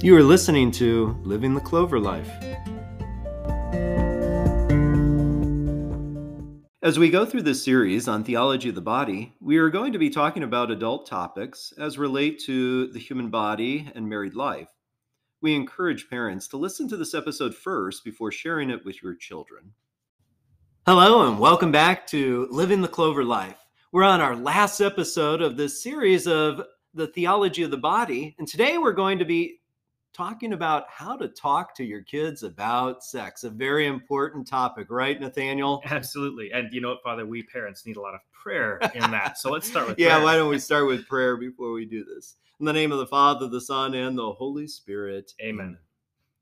You are listening to Living the Clover Life. As we go through this series on theology of the body, we are going to be talking about adult topics as relate to the human body and married life. We encourage parents to listen to this episode first before sharing it with your children. Hello, and welcome back to Living the Clover Life. We're on our last episode of this series of the theology of the body, and today we're going to be talking about how to talk to your kids about sex. A very important topic, right, Nathanael? Absolutely. And you know what, Father, we parents need a lot of prayer in that. So let's start with yeah, prayer. why don't we start with prayer before we do this? In the name of the Father, the Son, and the Holy Spirit. Amen.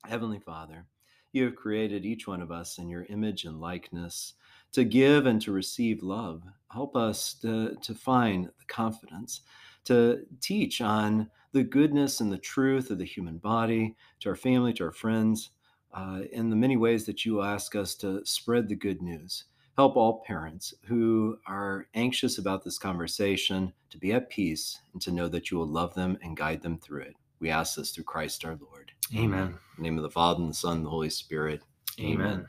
Heavenly Father, you have created each one of us in your image and likeness to give and to receive love. Help us to, to find the confidence to teach on the goodness and the truth of the human body to our family, to our friends, uh, in the many ways that you ask us to spread the good news. Help all parents who are anxious about this conversation to be at peace and to know that you will love them and guide them through it. We ask this through Christ our Lord. Amen. In the name of the Father, and the Son, and the Holy Spirit. Amen.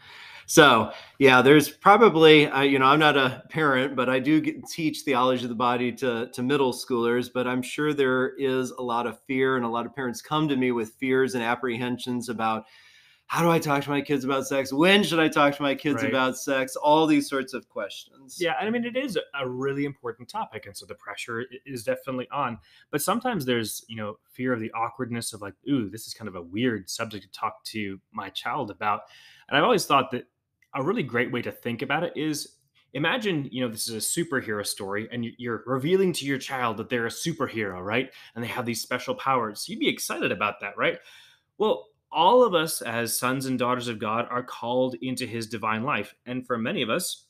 So, yeah, there's probably, uh, you know, I'm not a parent, but I do get, teach theology of the body to, to middle schoolers. But I'm sure there is a lot of fear, and a lot of parents come to me with fears and apprehensions about how do I talk to my kids about sex? When should I talk to my kids Right. about sex? All these sorts of questions. Yeah, and I mean it is a really important topic, and so the pressure is definitely on. But sometimes there's, you know, fear of the awkwardness of like, ooh, this is kind of a weird subject to talk to my child about. And I've always thought that a really great way to think about it is imagine, you know, this is a superhero story, and you- you're revealing to your child that they're a superhero, right? And they have these special powers. You'd be excited about that, right? Well, all of us as sons and daughters of God are called into his divine life. And for many of us,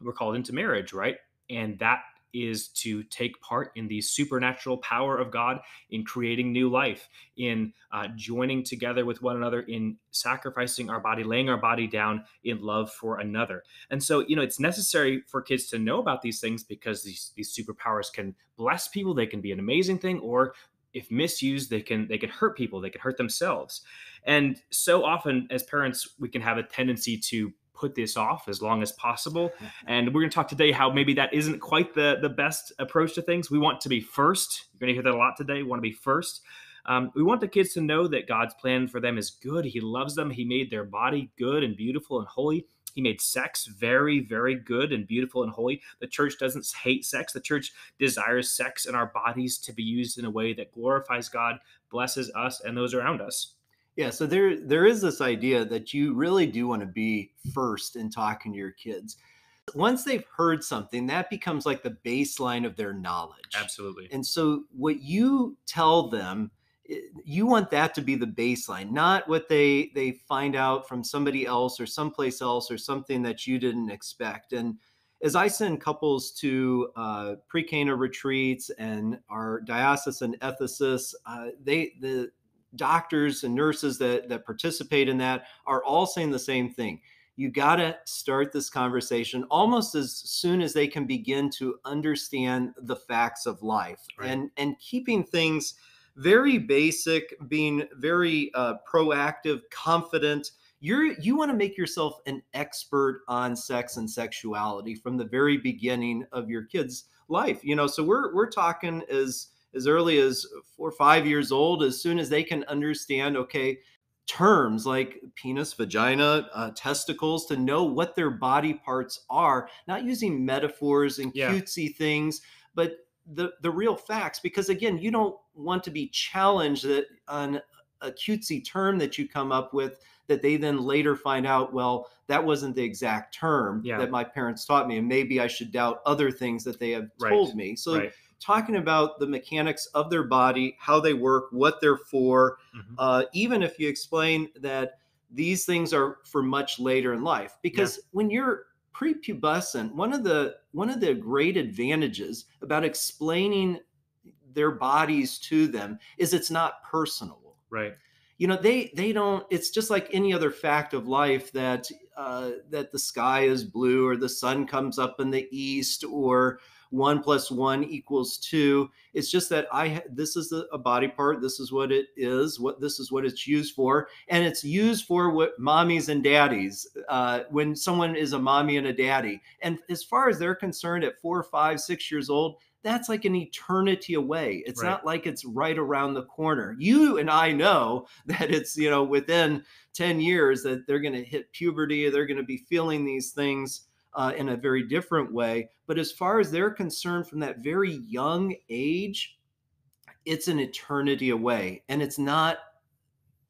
we're called into marriage, right? And that is to take part in the supernatural power of God in creating new life, in uh, joining together with one another, in sacrificing our body, laying our body down in love for another. And so, you know, it's necessary for kids to know about these things because these these superpowers can bless people. They can be an amazing thing, or if misused, they can they can hurt people. They can hurt themselves. And so often, as parents, we can have a tendency to put this off as long as possible. And we're going to talk today how maybe that isn't quite the the best approach to things. We want to be first. You're going to hear that a lot today. We want to be first. Um, we want the kids to know that God's plan for them is good. He loves them. He made their body good and beautiful and holy. He made sex very, very good and beautiful and holy. The church doesn't hate sex. The church desires sex and our bodies to be used in a way that glorifies God, blesses us, and those around us. Yeah, so there there is this idea that you really do want to be first in talking to your kids. Once they've heard something, that becomes like the baseline of their knowledge. Absolutely. And so what you tell them, you want that to be the baseline, not what they they find out from somebody else or someplace else or something that you didn't expect. And as I send couples to uh, pre-Cana retreats and our diocesan ethicists, uh, they the doctors and nurses that that participate in that are all saying the same thing. You got to start this conversation almost as soon as they can begin to understand the facts of life Right. and and keeping things very basic being very uh, proactive confident. You're you want to make yourself an expert on sex and sexuality from the very beginning of your kids life you know? So we're we're talking as as early as four or five years old as soon as they can understand okay terms like penis, vagina, uh, testicles to know what their body parts are, not using metaphors and Yeah. cutesy things, but the the real facts. Because again, you don't want to be challenged that on a cutesy term that you come up with that they then later find out, well, that wasn't the exact term Yeah. that my parents taught me, and maybe I should doubt other things that they have Right. told me. So right. Talking about the mechanics of their body, how they work, what they're for, Mhm. uh, even if you explain that these things are for much later in life. Because when you're prepubescent, one of the one of the great advantages about explaining their bodies to them is it's not personal Right. you know they they don't it's just like any other fact of life that uh, that the sky is blue or the sun comes up in the east or one plus one equals two. It's just that I this is a body part. This is what it is. What this is what it's used for, and it's used for what mommies and daddies. Uh, when someone is a mommy and a daddy, and as far as they're concerned, at four, five, six years old, that's like an eternity away. It's right. not like it's right around the corner. You and I know that it's, you know, within 10 years that they're going to hit puberty, they're going to be feeling these things uh, in a very different way. But as far as they're concerned from that very young age, it's an eternity away and it's not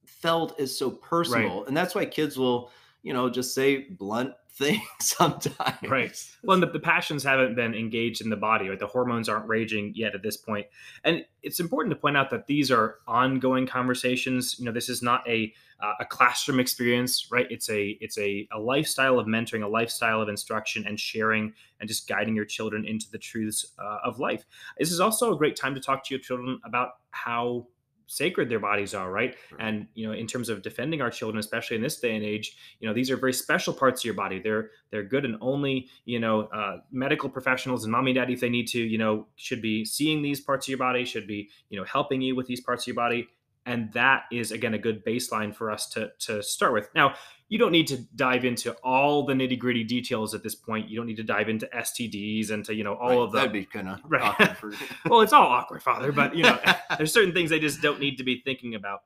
felt as so personal. Right. And that's why kids will, you know, just say blunt thing sometimes. Right. Well, the, the, passions haven't been engaged in the body, right? The hormones aren't raging yet at this point. And it's important to point out that these are ongoing conversations. You know, this is not a uh, a classroom experience, right? It's a it's a, a lifestyle of mentoring, a lifestyle of instruction and sharing, and just guiding your children into the truths uh, of life. This is also a great time to talk to your children about how sacred their bodies are right? right. And you know in terms of defending our children especially in this day and age you know these are very special parts of your body. They're they're good and only you know uh, medical professionals and mommy and daddy if they need to you know should be seeing these parts of your body should be you know helping you with these parts of your body and that is again a good baseline for us to to start with now you don't need to dive into all the nitty gritty details at this point. You don't need to dive into STDs and to you know all right, of that. That'd be kind of right. awkward. For... well, it's all awkward, Father. But you know, there's certain things they just don't need to be thinking about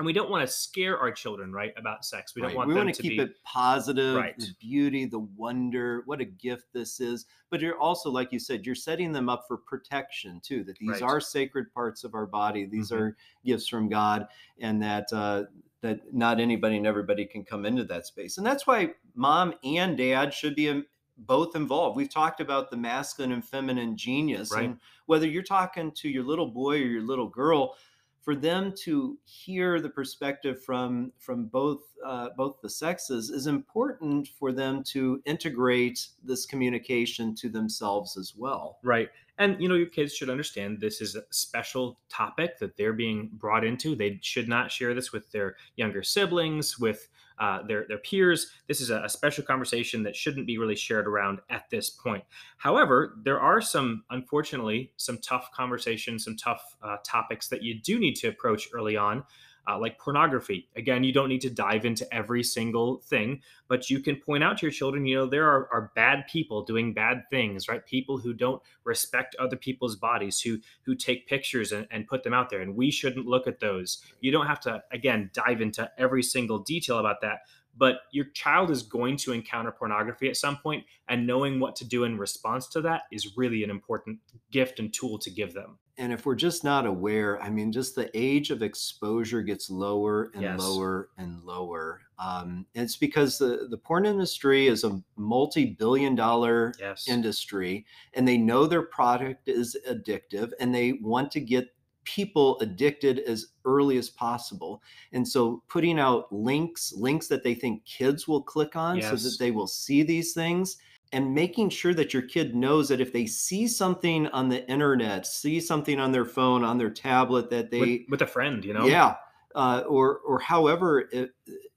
and we don't want to scare our children right about sex we don't want we them want to keep be, it positive right. the beauty the wonder what a gift this is but you're also like you said you're setting them up for protection too that these right. are sacred parts of our body these mm-hmm. are gifts from god and that uh, that not anybody and everybody can come into that space and that's why mom and dad should be um, both involved. We've talked about the masculine and feminine genius, right. and whether you're talking to your little boy or your little girl, for them to hear the perspective from from both uh, both the sexes is important for them to integrate this communication to themselves as well. Right. And you know, your kids should understand this is a special topic that they're being brought into. They should not share this with their younger siblings, with uh, their their peers. This is a, a, special conversation that shouldn't be really shared around at this point. However, there are some, unfortunately, some tough conversations, some tough uh, topics that you do need to approach early on uh, like pornography. Again, you don't need to dive into every single thing, but you can point out to your children, you know, there are, are bad people doing bad things, right? People who don't respect other people's bodies, who who take pictures and, and put them out there, and we shouldn't look at those. You don't have to again dive into every single detail about that, but your child is going to encounter pornography at some point and knowing what to do in response to that is really an important gift and tool to give them and if we're just not aware i mean just the age of exposure gets lower and yes. lower and lower um, and it's because the, the porn industry is a multi-billion dollar yes. industry and they know their product is addictive and they want to get people addicted as early as possible. And so putting out links, links that they think kids will click on yes. so that they will see these things and making sure that your kid knows that if they see something on the internet, see something on their phone, on their tablet that they with, with a friend, you know. Yeah. Uh, or or however it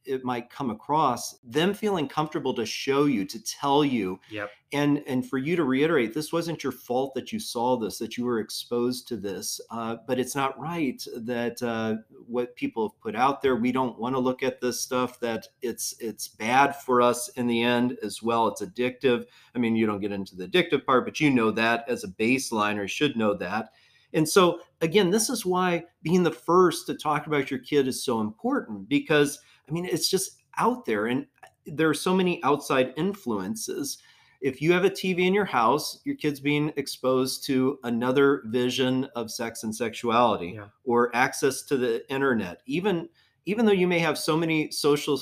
it might come across them feeling comfortable to show you to tell you. Yep. and and for you to reiterate this wasn't your fault that you saw this that you were exposed to this uh, but it's not right that uh, what people have put out there. We don't want to look at this stuff that it's it's bad for us in the end as well. It's addictive. I mean you don't get into the addictive part but you know that as a baseline or should know that. And so again this is why being the first to talk about your kid is so important because I mean, it's just out there, and there are so many outside influences. If you have a TV in your house, your kid's being exposed to another vision of sex and sexuality, yeah. or access to the internet. Even even though you may have so many social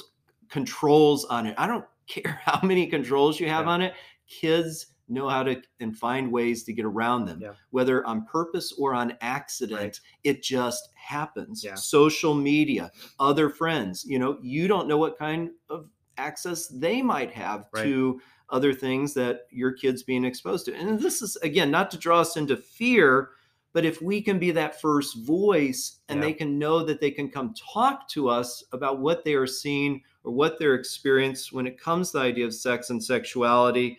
controls on it, I don't care how many controls you have yeah. on it. Kids know how to and find ways to get around them, yeah. whether on purpose or on accident. Right. It just happens. Yeah. Social media, other friends, you know, you don't know what kind of access they might have right. to other things that your kids being exposed to. And this is again not to draw us into fear, but if we can be that first voice and yeah. they can know that they can come talk to us about what they are seeing or what their experience when it comes to the idea of sex and sexuality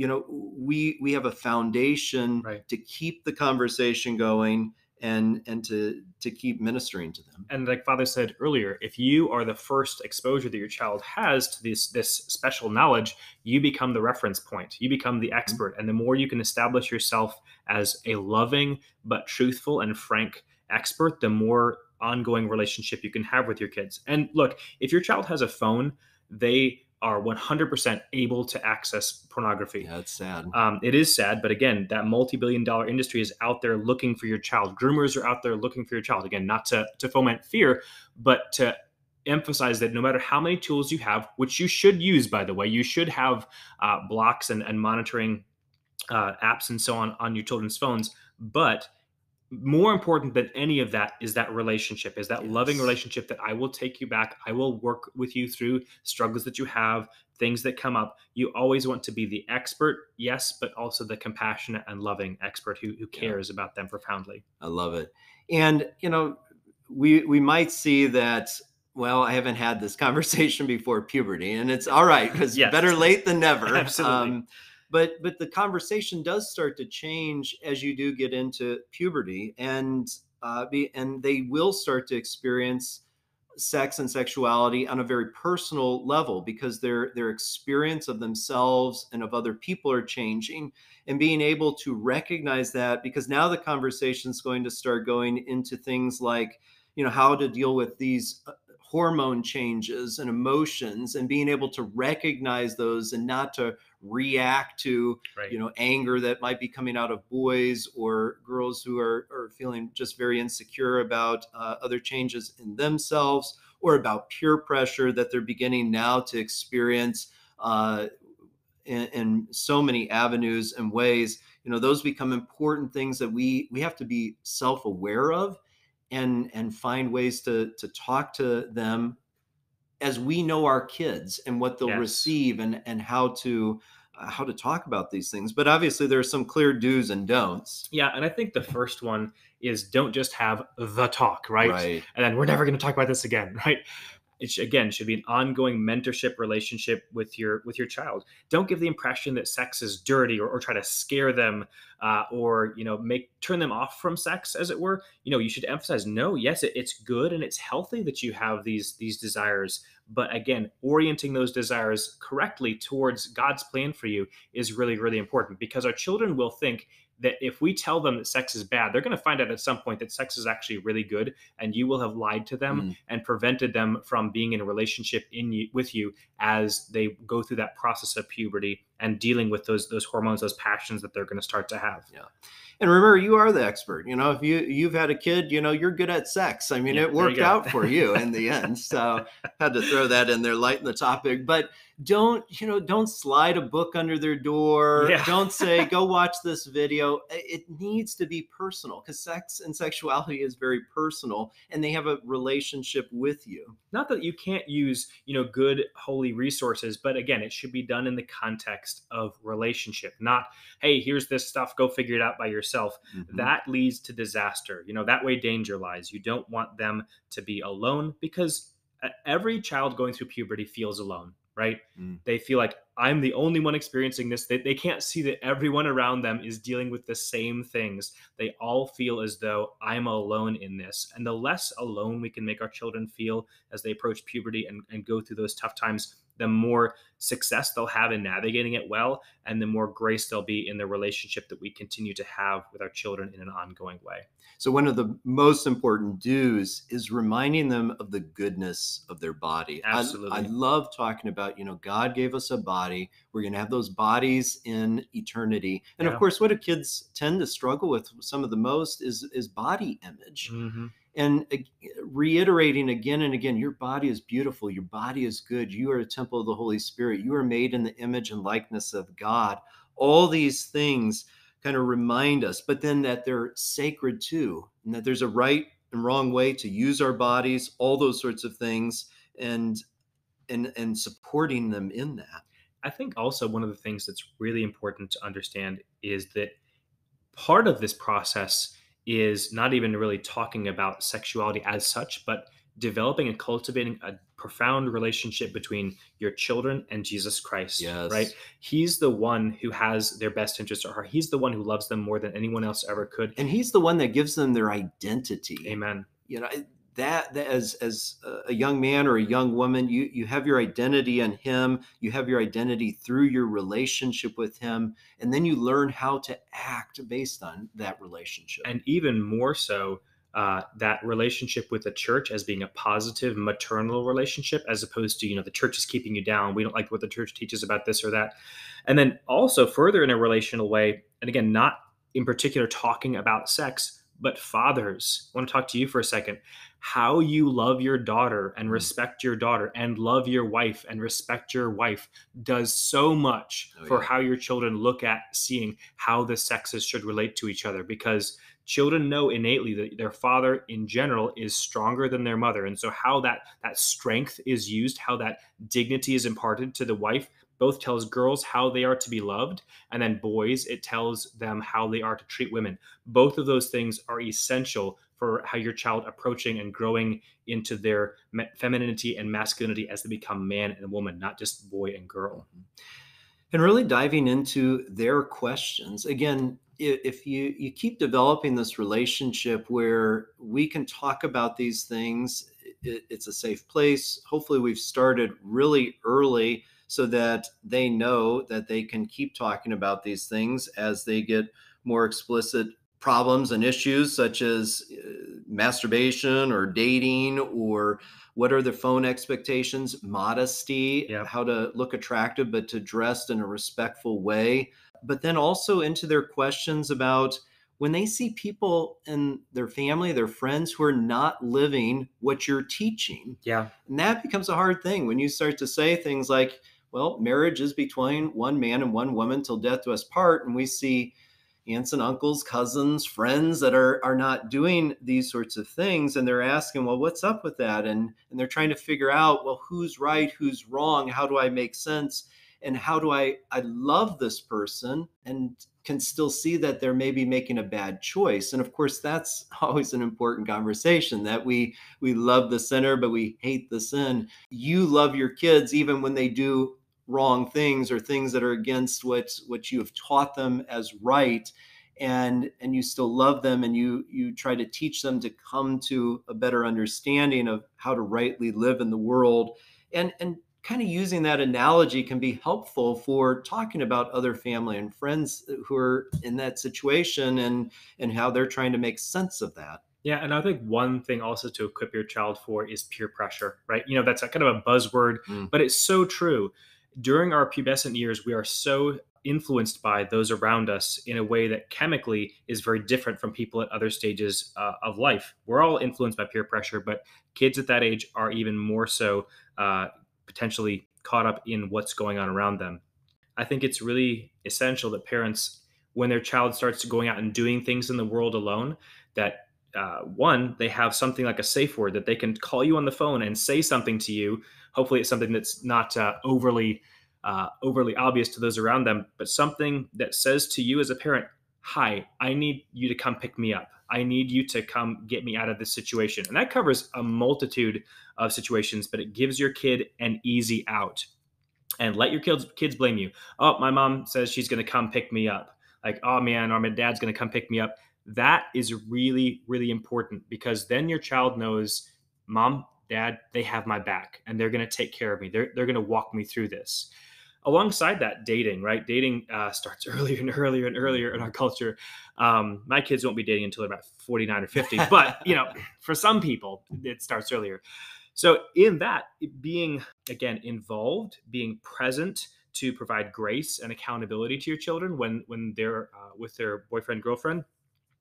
you know we we have a foundation Right. to keep the conversation going and and to to keep ministering to them. And like father said earlier if you are the first exposure that your child has to this this special knowledge you become the reference point. You become the mm-hmm. expert. And the more you can establish yourself as a loving but truthful and frank expert the more ongoing relationship you can have with your kids. And look if your child has a phone they are 100% able to access pornography yeah it's sad um, it is sad, but again, that multi-billion dollar industry is out there looking for your child. Groomers are out there looking for your child. Again, not to, to foment fear, but to emphasize that no matter how many tools you have, which you should use, by the way, you should have uh, blocks and, and monitoring uh, apps and so on on your children's phones. But more important than any of that is that relationship is that loving relationship that i will take you back i will work with you through struggles that you have things that come up you always want to be the expert yes but also the compassionate and loving expert who, who Yeah. cares about them profoundly I love it. And you know, we we might see that. Well, I haven't had this conversation before puberty, and it's all right because Yes. better late than never. Um, Absolutely. But but the conversation does start to change as you do get into puberty, and uh, be and they will start to experience sex and sexuality on a very personal level because their their experience of themselves and of other people are changing and being able to recognize that because now the conversation is going to start going into things like you know how to deal with these uh, hormone changes and emotions and being able to recognize those and not to react to right. you know anger that might be coming out of boys or girls who are, are feeling just very insecure about uh, other changes in themselves or about peer pressure that they're beginning now to experience uh, in, in so many avenues and ways. You know those become important things that we we have to be self-aware of and and find ways to to talk to them as we know our kids and what they'll Yes. receive and and how to uh, how to talk about these things. But obviously there are some clear do's and don'ts. Yeah and i think the first one is don't just have the talk right, right. And then we're never going to talk about this again right it sh- again should be an ongoing mentorship relationship with your with your child. Don't give the impression that sex is dirty or, or try to scare them uh, or you know make turn them off from sex as it were. You know you should emphasize no yes it, it's good and it's healthy that you have these these desires but again orienting those desires correctly towards god's plan for you is really really important because our children will think that if we tell them that sex is bad they're going to find out at some point that sex is actually really good and you will have lied to them Mm. and prevented them from being in a relationship in you, with you as they go through that process of puberty and dealing with those those hormones those passions that they're going to start to have. Yeah. and remember you are the expert you know if you you've had a kid you know you're good at sex. I mean Yeah, it worked out for you in the end so had to throw that in there lighten the topic. But don't you know don't slide a book under their door. Yeah. don't say go watch this video. It needs to be personal because sex and sexuality is very personal and they have a relationship with you. Not that you can't use you know good holy resources but again it should be done in the context of relationship not hey here's this stuff go figure it out by yourself. Mhm. that leads to disaster. You know that way danger lies. You don't want them to be alone because every child going through puberty feels alone right? Mm. they feel like i'm the only one experiencing this. They, they can't see that everyone around them is dealing with the same things. They all feel as though i'm alone in this. And the less alone we can make our children feel as they approach puberty and, and go through those tough times the more success they'll have in navigating it well and the more grace they'll be in the relationship that we continue to have with our children in an ongoing way So one of the most important do's is reminding them of the goodness of their body. I- Absolutely. I, love talking about, you know, God gave us a body. We're going to have those bodies in eternity. And Yeah. of course, what do kids tend to struggle with some of the most is is body image. mm-hmm. And uh, reiterating again and again, your body is beautiful. Your body is good. You are a temple of the Holy Spirit. You are made in the image and likeness of God. All these things kind of remind us, but then that they're sacred too, and that there's a right and wrong way to use our bodies, all those sorts of things, and and and supporting them in that. I think also one of the things that's really important to understand is that part of this process is not even really talking about sexuality as such, but developing and cultivating a profound relationship between your children and Jesus Christ. Yes. Right? He's the one who has their best interest at heart. He's the one who loves them more than anyone else ever could. And he's the one that gives them their identity. Amen. You know, that, that as as a young man or a young woman, you you have your identity in him, you have your identity through your relationship with him, and then you learn how to act based on that relationship. And even more so, uh, that relationship with the church as being a positive maternal relationship as opposed to you know the church is keeping you down we don't like what the church teaches about this or that and then also further in a relational way and again not in particular talking about sex but fathers I want to talk to you for a second. How you love your daughter and mm. respect your daughter and love your wife and respect your wife does so much oh, for how your children look at seeing how the sexes should relate to each other because children know innately that their father in general is stronger than their mother. And so how that that strength is used how that dignity is imparted to the wife both tells girls how they are to be loved and then boys it tells them how they are to treat women. Both of those things are essential for how your child approaching and growing into their femininity and masculinity as they become man and woman not just boy and girl. And really diving into their questions. Again if you you keep developing this relationship where we can talk about these things it, it's a safe place. Hopefully we've started really early so that they know that they can keep talking about these things as they get more explicit problems and issues such as uh, masturbation or dating or what are the phone expectations modesty yep. how to look attractive but to dress in a respectful way but then also into their questions about when they see people in their family, their friends who are not living what you're teaching. Yeah. And that becomes a hard thing when you start to say things like, well, marriage is between one man and one woman till death do us part. And we see aunts and uncles, cousins, friends that are are not doing these sorts of things. And they're asking, well, what's up with that? And and they're trying to figure out, well, who's right, who's wrong, how do I make sense? and how do i i love this person and can still see that they're maybe making a bad choice and of course that's always an important conversation that we we love the sinner but we hate the sin you love your kids even when they do wrong things or things that are against what what you have taught them as right and and you still love them and you you try to teach them to come to a better understanding of how to rightly live in the world. And and kind of using that analogy can be helpful for talking about other family and friends who are in that situation and and how they're trying to make sense of that. Yeah and i think one thing also to equip your child for is peer pressure right? You know that's a kind of a buzzword mm. but it's so true during our pubescent years we are so influenced by those around us in a way that chemically is very different from people at other stages uh, of life. We're all influenced by peer pressure, but kids at that age are even more so uh, potentially caught up in what's going on around them. I think it's really essential that parents, when their child starts going out and doing things in the world alone, that uh, one, they have something like a safe word that they can call you on the phone and say something to you. Hopefully, it's something that's not uh, overly uh, overly obvious to those around them, but something that says to you as a parent, "Hi, I need you to come pick me up. I need you to come get me out of this situation. And that covers a multitude of situations, but it gives your kid an easy out. And let your kids kids blame you. Oh, my mom says she's going to come pick me up. Like, oh man, or my dad's going to come pick me up. That is really, really important because then your child knows, mom, dad, they have my back and they're going to take care of me. They're, they're going to walk me through this. Alongside that dating right? Dating uh, starts earlier and earlier and earlier in our culture. Um, my kids won't be dating until they're about 49 or 50 but you know for some people it starts earlier. So in that being again involved being present to provide grace and accountability to your children when when they're uh, with their boyfriend girlfriend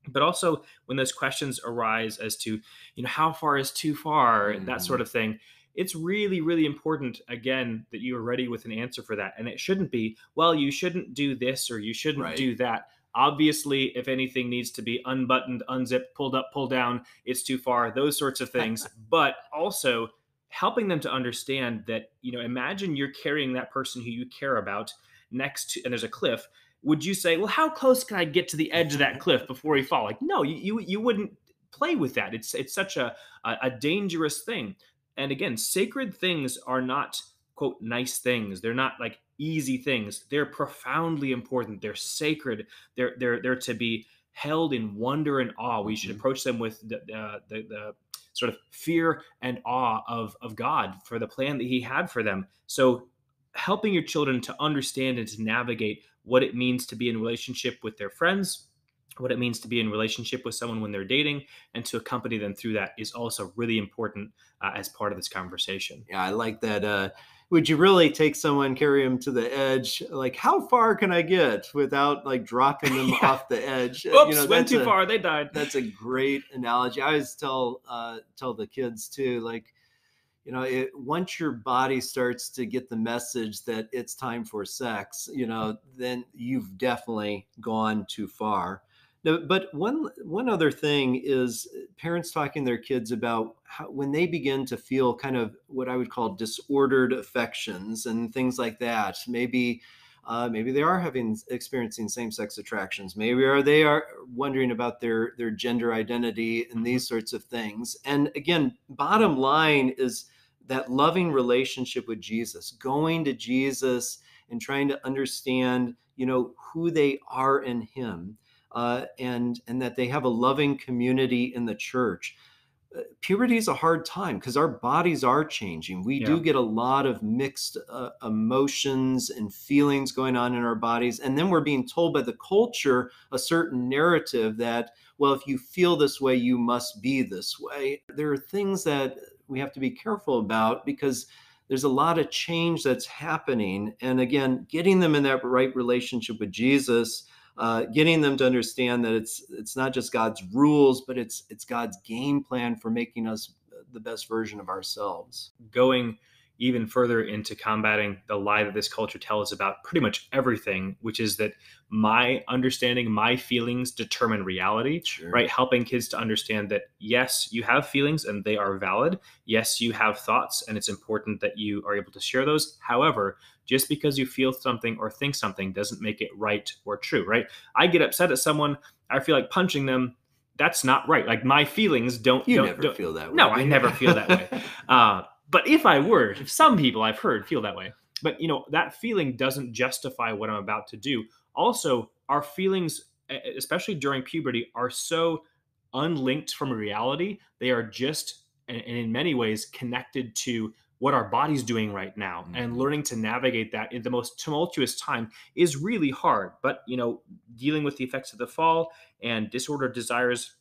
but also when those questions arise as to you know how far is too far mm. that sort of thing it's really, really important, again, that you are ready with an answer for that. And it shouldn't be, well, you shouldn't do this or you shouldn't right. do that. Obviously, if anything needs to be unbuttoned, unzipped, pulled up, pulled down, it's too far, those sorts of things. but also helping them to understand that, you know, imagine you're carrying that person who you care about next to, and there's a cliff would you say, well, how close can I get to the edge of that cliff before he fall? Like, no, you you, you wouldn't play with that. It's it's such a, a, a dangerous thing And again, sacred things are not quote nice things. They're not like easy things. They're profoundly important. They're sacred. They're they're they're to be held in wonder and awe. We should mm-hmm. approach them with the, uh, the, the sort of fear and awe of of God for the plan that He had for them. So helping your children to understand and to navigate what it means to be in relationship with their friends what it means to be in relationship with someone when they're dating and to accompany them through that is also really important uh, as part of this conversation. Yeah i like that uh, would you really take someone carry them to the edge? Like how far can i get without like dropping them yeah. off the edge? Oops, you know went too a, far they died. that's a great analogy. I always tell uh, tell the kids too like you know it, once your body starts to get the message that it's time for sex you know then you've definitely gone too far but one one other thing is parents talking to their kids about how, when they begin to feel kind of what I would call disordered affections and things like that. Maybe uh, maybe they are having experiencing same-sex attractions. Maybe are they are wondering about their their gender identity and these sorts of things. And again, bottom line is that loving relationship with Jesus, going to Jesus and trying to understand, you know, who they are in Him uh, and and that they have a loving community in the church. Uh, puberty is a hard time because our bodies are changing. We yeah. do get a lot of mixed uh, emotions and feelings going on in our bodies, and then we're being told by the culture a certain narrative that well, if you feel this way, you must be this way. There are things that we have to be careful about because there's a lot of change that's happening. And again, getting them in that right relationship with Jesus uh, getting them to understand that it's it's not just God's rules, but it's it's God's game plan for making us the best version of ourselves. Going even further into combating the lie that this culture tells about pretty much everything, which is that my understanding, my feelings determine reality, sure. right? Helping kids to understand that yes, you have feelings and they are valid. Yes, you have thoughts and it's important that you are able to share those. However, just because you feel something or think something doesn't make it right or true, right? I get upset at someone, I feel like punching them. That's not right. Like my feelings don't. You don't, never don't, feel that way. No, I never feel that way. Uh, but if I were, if some people I've heard feel that way, but you know that feeling doesn't justify what I'm about to do. Also, our feelings, especially during puberty, are so unlinked from reality. They are just, and in many ways, connected to what our body's doing right now mm-hmm. and learning to navigate that in the most tumultuous time is really hard but you know dealing with the effects of the fall and disordered desires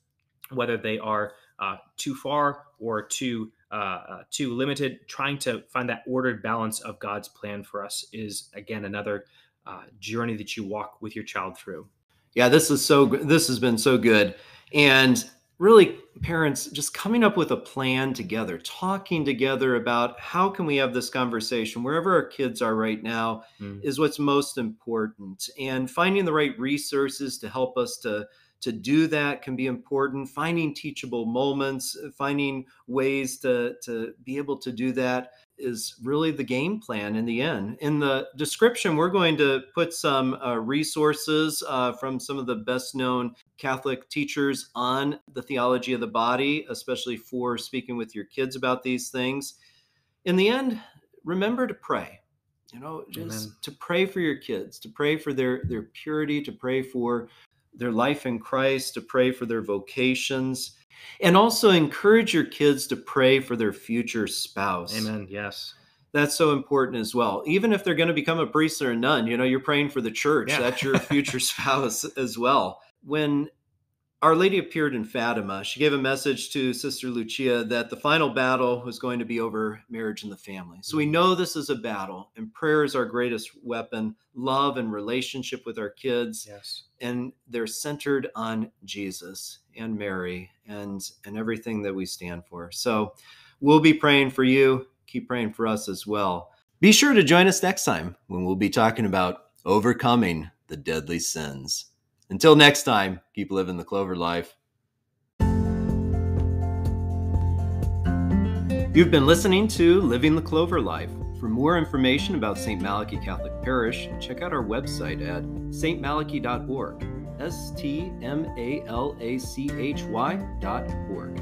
whether they are uh, too far or too uh, uh, too limited. Trying to find that ordered balance of god's plan for us is again another uh, journey that you walk with your child through. Yeah this is so this has been so good. And really parents just coming up with a plan together talking together about how can we have this conversation wherever our kids are right now mm. is what's most important. And finding the right resources to help us to to do that can be important finding teachable moments finding ways to to be able to do that is really the game plan in the end. In the description, we're going to put some uh, resources uh, from some of the best known Catholic teachers on the theology of the body, especially for speaking with your kids about these things. In the end, remember to pray. You know, just Amen. to pray for your kids, to pray for their their purity, to pray for their life in Christ, to pray for their vocations and also encourage your kids to pray for their future spouse. Amen. Yes. That's so important as well. Even if they're going to become a priest or a nun, you know, you're praying for the church. Yeah. That's your future spouse as well. When our Lady appeared in Fatima. She gave a message to Sister Lucia that the final battle was going to be over marriage and the family. So we mm-hmm. know this is a battle, and prayer is our greatest weapon love and relationship with our kids. Yes. And they're centered on Jesus and Mary and, and everything that we stand for. So we'll be praying for you. Keep praying for us as well. Be sure to join us next time when we'll be talking about overcoming the deadly sins. Until next time, keep living the clover life. You've been listening to Living the Clover Life. For more information about St. Malachy Catholic Parish, check out our website at stmalachy.org. S T M A L A C H Y dot org.